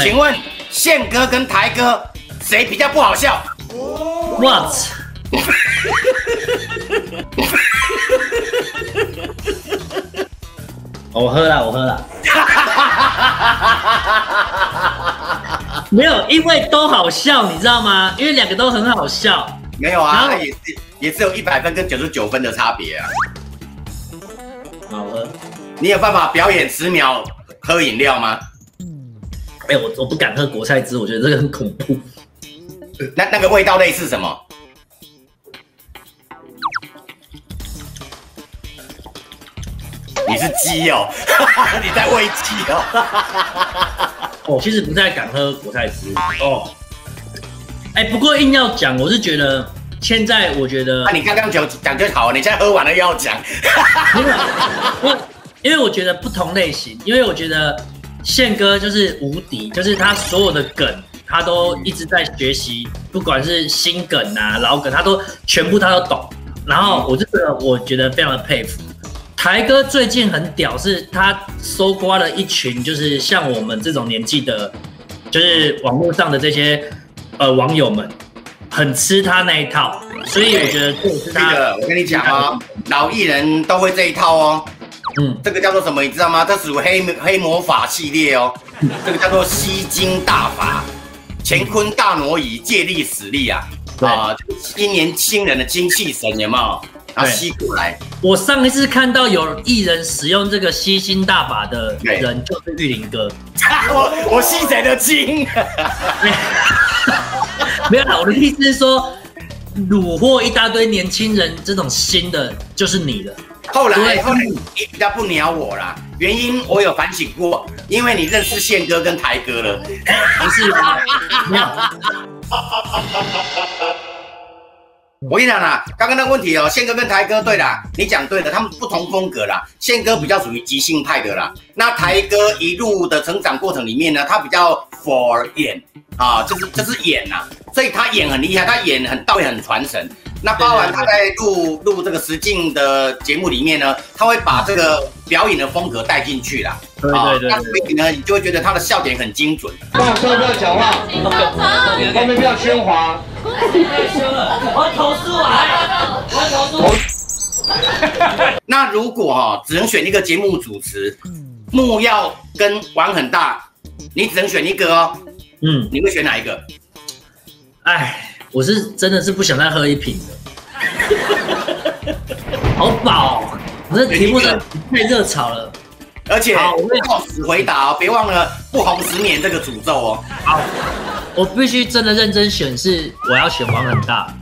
请问宪哥跟台哥谁比较不好笑？What？我喝了，我喝了。没有，因为都好笑，你知道吗？因为两个都很好笑。没有啊，也是也只有一百分跟九十九分的差别啊。好喝。你有办法表演十秒喝饮料吗？哎、我我不敢喝国菜汁，我觉得这个很恐怖。那那个味道类似什么？你是鸡哦，你在喂鸡哦。我 其实不太敢喝国菜汁哦。哎、不过硬要讲，我是觉得现在我觉得那、你刚刚讲讲就好，你现在喝完了又要讲。因为因为因为我觉得不同类型，因为我觉得宪哥就是无敌，就是他所有的梗他都一直在学习，不管是新梗啊、老梗，他都全部他都懂。然后我这个我觉得非常的佩服。台哥最近很屌，是他搜刮了一群就是像我们这种年纪的，就是网络上的这些呃网友们，很吃他那一套，所以我觉得这个我跟你讲啊，老艺人都会这一套哦。嗯这个叫做什么？你知道吗？这属于黑黑魔法系列哦。这个叫做吸金大法，乾坤大挪移，借力使力啊！对啊，就是吸年轻人的精气神，有没有？然后吸过来。我上一次看到有艺人使用这个吸星大法的对人，就是玉林哥。我我吸谁的精？没有啦，我的意思是说，虏获一大堆年轻人这种新的，就是你了。后来对后来你比较不鸟我啦，原因我有反省过，因为你认识宪哥跟台哥了。不是吗，没有，我跟你讲啦，刚刚那个问题哦，宪哥跟台哥对啦，你讲对了，他们不同风格啦。宪哥比较属于即兴派的啦，那台哥一路的成长过程里面呢，他比较 for 演啊，就是就是演呐、所以他演很厉害，他演很到位，很传神。那包含他在录录这个实境的节目里面呢，他会把这个表演的风格带进去啦。对啊那对那所以呢，你就会觉得他的笑点很精准。帮我说不要讲话，后面不要喧哗。我投诉啊！我投诉。那如果哈、只能选一个节目主持，木曜跟玩很大，你只能选一个哦，嗯，你会选哪一个？哎，我是真的是不想再喝一瓶了，好饱、哦。我这题目真的太热炒了。而且好我会靠死回答哦，别忘了不红十年这个诅咒哦。好，我必须真的认真选，是我要选王很大。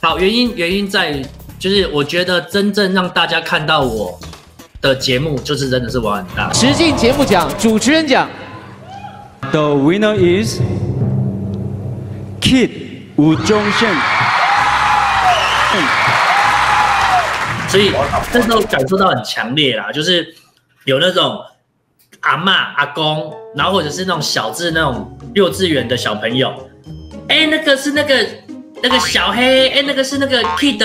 好，原因原因在于，就是我觉得真正让大家看到我的节目，就是真的是王很大。实境节目奖主持人奖，The winner is Kid 吴宗宪。所以那时候感受到很强烈啦，就是有那种阿妈、阿公，然后或者是那种小智那种幼稚园的小朋友，哎、那个是那个那个小黑，哎、那个是那个 Kid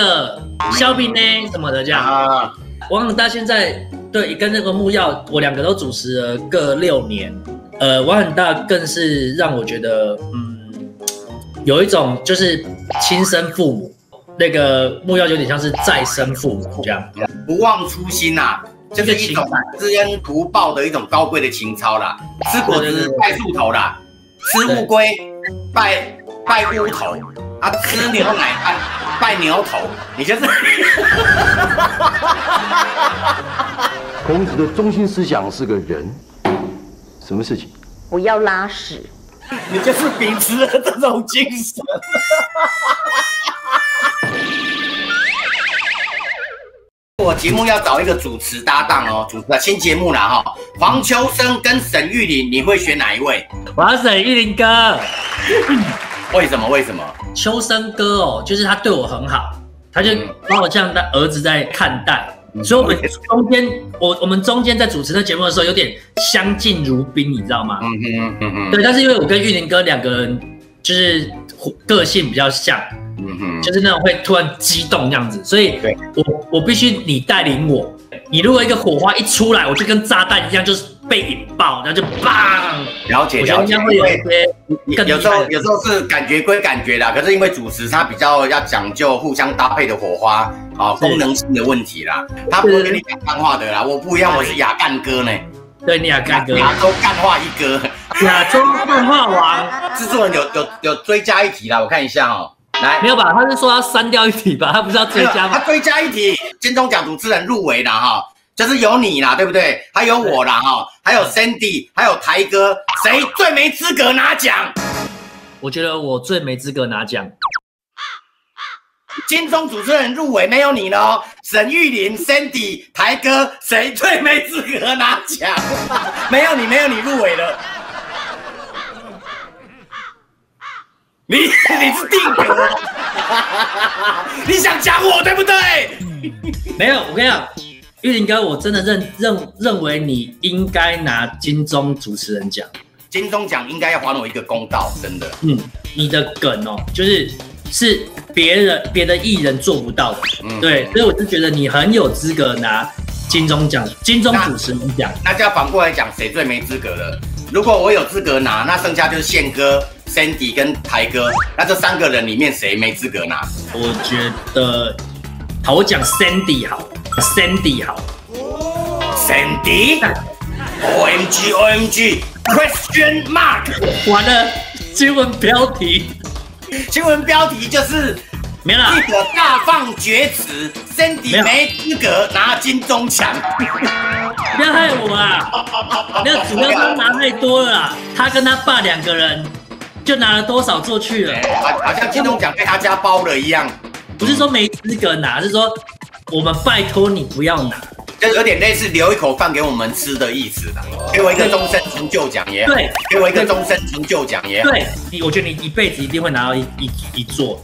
肖斌呢什么的这样。啊，王很大现在对跟那个木曜，我两个都主持了各六年，呃，王很大更是让我觉得，嗯，有一种就是亲生父母，那个木曜有点像是再生父母这样。不忘初心呐、就是一种知恩图报的一种高贵的情操啦。吃果子拜树头啦，吃乌龟拜拜乌头啊，吃牛奶拜拜牛头，你就是孔子的中心思想是个人，什么事情？不要拉屎。你就是秉持了这种精神。我节目要找一个主持搭档哦，主持的新节目啦哈。黄秋生跟沈玉琳，你会选哪一位？我要沈玉林哥，为什么？为什么？秋生哥哦，就是他对我很好，他就把我像他儿子在看待。所以我们中间，我我们中间在主持那节目的时候，有点相敬如宾，你知道吗？嗯哼嗯哼对，但是因为我跟玉林哥两个人就是个性比较像，嗯哼，就是那种会突然激动这样子，所以我我必须你带领我。你如果一个火花一出来，我就跟炸弹一样，就是被引爆，然后就棒，了解了解，会有一些更有时候有时候是感觉归感觉啦，可是因为主持它比较要讲究互相搭配的火花啊，功能性的问题啦，他不会跟你讲干话的啦。我不一样，我是亚干哥呢，对你亚干哥，亚洲干话一哥。亚洲动画王 制作人有有有追加一题啦，我看一下哦，来没有吧？他是说要删掉一题吧？他不是要追加吗？他追加一题，金钟奖主持人入围啦哈，就是有你啦，对不对？还有我啦哈，还有 Sandy，还有台哥，谁最没资格拿奖？我觉得我最没资格拿奖。金钟主持人入围没有你呢哦，沈玉琳、Sandy、台哥，谁最没资格拿奖？没有你，没有你入围了。你你是定格，你想讲我对不对？没有，我跟你讲，玉林哥，我真的认认认为你应该拿金钟主持人奖。金钟奖应该要还我一个公道，真的。嗯，你的梗哦，就是是别人别的艺人做不到的，嗯对，所以我就觉得你很有资格拿金钟奖、金钟主持人奖。那就要反过来讲，谁最没资格了？如果我有资格拿，那剩下就是宪哥、Sandy 跟台哥，那这三个人里面谁没资格拿？我觉得，好，我讲 Sandy 好，Sandy 好，Sandy，OMG OMG，Question mark，完了，新闻标题。新闻标题就是没了。记，者大放厥词，Sandy 没资格拿金钟奖。不要害我啊！那主要他拿太多了啦，他跟他爸两个人就拿了多少座去了。好，好像金钟奖被他家包了一样，不是说没资格拿，是说我们拜托你不要拿。就有点类似留一口饭给我们吃的意思啦。给我一个终身成就奖也好，对给我一个终身成就奖也好。对你，我觉得你一辈子一定会拿到一一一座。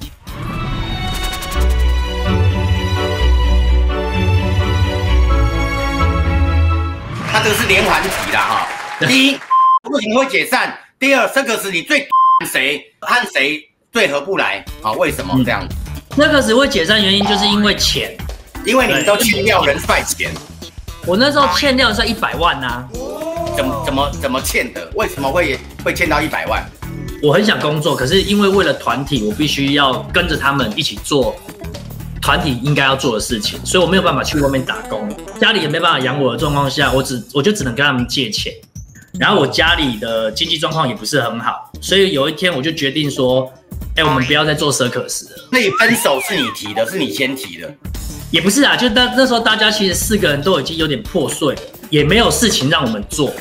它这个是连环题啦哈。第一，为什么会解散？第二，这个是你最 谁和谁最合不来？好，为什么这样？那个只会解散原因就是因为钱，因为你们都欠掉人帅钱，我那时候欠掉是一百万呐、怎么怎么怎么欠的？为什么会会欠到一百万？我很想工作，可是因为为了团体，我必须要跟着他们一起做团体应该要做的事情，所以我没有办法去外面打工，家里也没办法养我的状况下，我只我就只能跟他们借钱。然后我家里的经济状况也不是很好，所以有一天我就决定说，哎，我们不要再做 circus 了。那你分手是你提的，是你先提的。也不是啊，就那那时候大家其实四个人都已经有点破碎，也没有事情让我们做。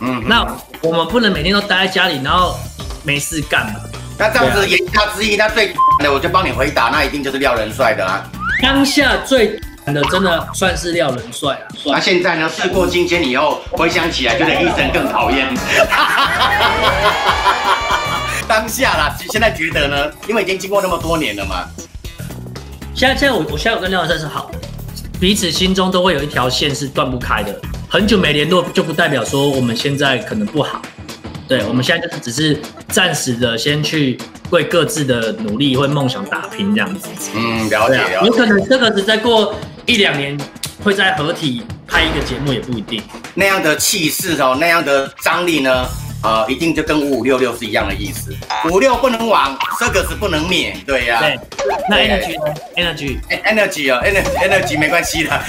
嗯，那我们不能每天都待在家里，然后没事干嘛？那这样子言下之意，那最的我就帮你回答，那一定就是廖仁帅的啦。当下最的真的算是廖仁帅啊，那现在呢？事过境迁以后，回想起来，觉得医生更讨厌。当下啦，现在觉得呢？因为已经经过那么多年了嘛。现在现在我我现在我跟廖老师是好的，彼此心中都会有一条线是断不开的。很久没联络，就不代表说我们现在可能不好。对，我们现在就是只是暂时的先去为各自的努力或梦想打拼这样子。嗯，了解了解。有可能这个只再过一两年会再合体拍一个节目也不一定。那样的气势哦，那样的张力呢，呃，一定就跟五五六六是一样的意思。五六不能亡，circus 不能灭，对呀、对，那 energy 呢？energy E- energy 哦，energy energy 没关系的。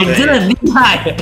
你真的很厉害。